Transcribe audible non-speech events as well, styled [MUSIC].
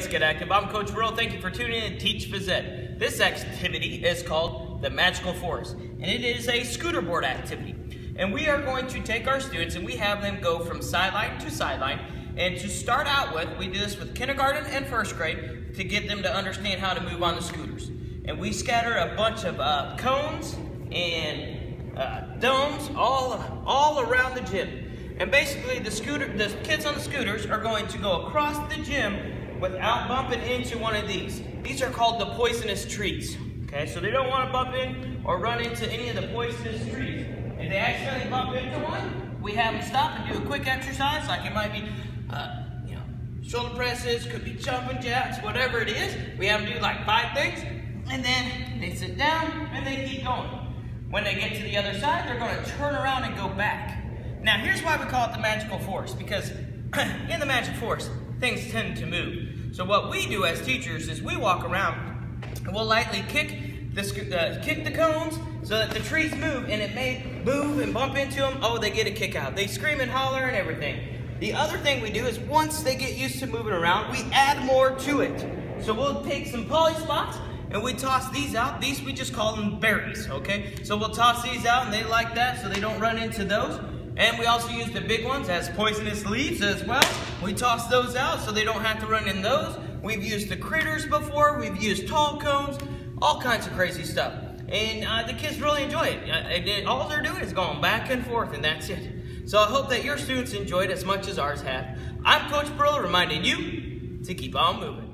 let's get active. I'm Coach Pirillo. Thank you for tuning in to Teach Phys Ed. This activity is called the Magical Forest, and it is a scooter board activity. And we are going to take our students and we have them go from sideline to sideline. And to start out with, we do this with kindergarten and first grade to get them to understand how to move on the scooters. And we scatter a bunch of uh, cones and uh, domes all, all around the gym. And basically, the scooter, the kids on the scooters are going to go across the gym without bumping into one of these. These are called the poisonous trees. Okay, so they don't want to bump in or run into any of the poisonous trees. If they accidentally bump into one, we have them stop and do a quick exercise, like it might be, uh, you know, shoulder presses, could be jumping jacks, whatever it is. We have them do like five things, and then they sit down and they keep going. When they get to the other side, they're going to turn around and go back. Now, here's why we call it the magical forest, because [CLEARS THROAT] in the magic forest, things tend to move. So what we do as teachers is we walk around and we'll lightly kick the, uh, kick the cones so that the trees move and it may move and bump into them. Oh, they get a kick out. They scream and holler and everything. The other thing we do is once they get used to moving around, we add more to it. So we'll take some poly spots and we toss these out. These we just call them berries, okay? So we'll toss these out and they like that so they don't run into those. And we also use the big ones as poisonous leaves as well. We toss those out so they don't have to run in those. We've used the critters before. We've used tall cones, all kinds of crazy stuff. And uh, the kids really enjoy it. Uh, all they're doing is going back and forth, and that's it. So I hope that your students enjoyed as much as ours have. I'm Coach Pirillo reminding you to keep on moving.